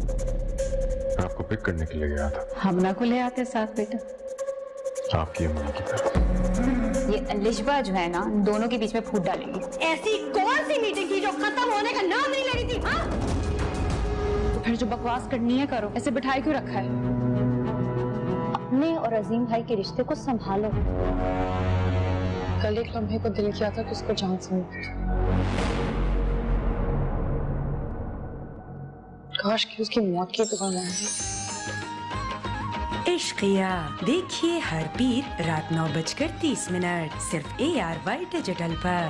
मैं आपको पिक करने के लिए गया था। हमना को ले आते साथ बेटा। आपकी अम्मी की तरह ये लिशबा जो है ना दोनों के बीच में फूट डालेगी। ऐसी कौन सी मीटिंग थी जो खत्म होने का नाम नहीं ले रही थी हाँ? तो फिर जो बकवास करनी है करो। ऐसे बिठाई क्यों रखा है? अपने और अजीम भाई के रिश्ते को संभालो। कल एक लम्हे को दिल किया था कि उसको जान से काश कि उसकी मौत की दुकान मांगी इश्किया देखिए हर पीर रात नौ बजकर तीस मिनट, सिर्फ़ ए आर वाई डिजिटल पर।